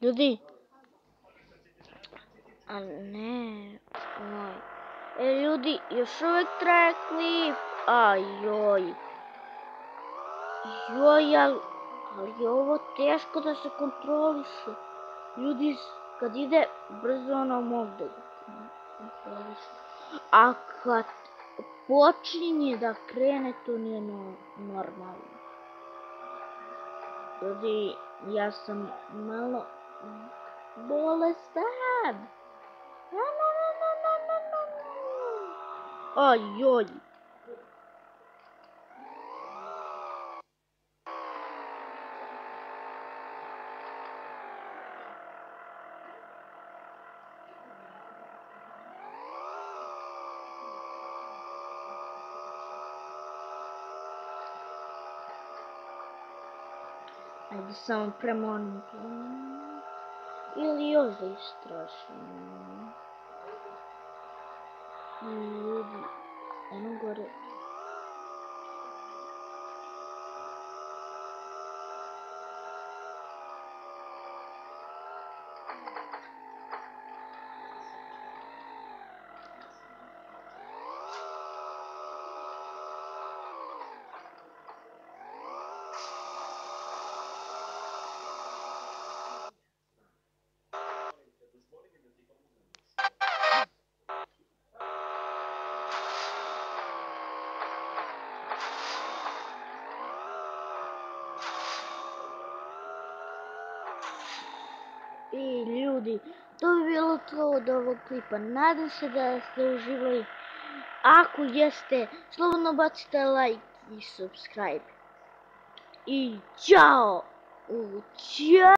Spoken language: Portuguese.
Ljudi. A ne. Oj. E ljudi, još uvijek traje klip. Ajoj. joj. Ali, ali je ovo teško da se kontroliše. Ljudi, kad ide brzo ono ovde kontroliše. A kad počinje da krene, to nije no, normalno. Ljudi, ja sam malo na, na, na, na, na, na, na. Aj, joj. Ajde samo prema onim planima. Ili još da istrašimo. Ljudi, ono gore. I ljudi, to bi bilo to od ovog klipa. Nadam se da ste uživali. Ako jeste, slobodno bacite like i subscribe. I čao! U, Ćao!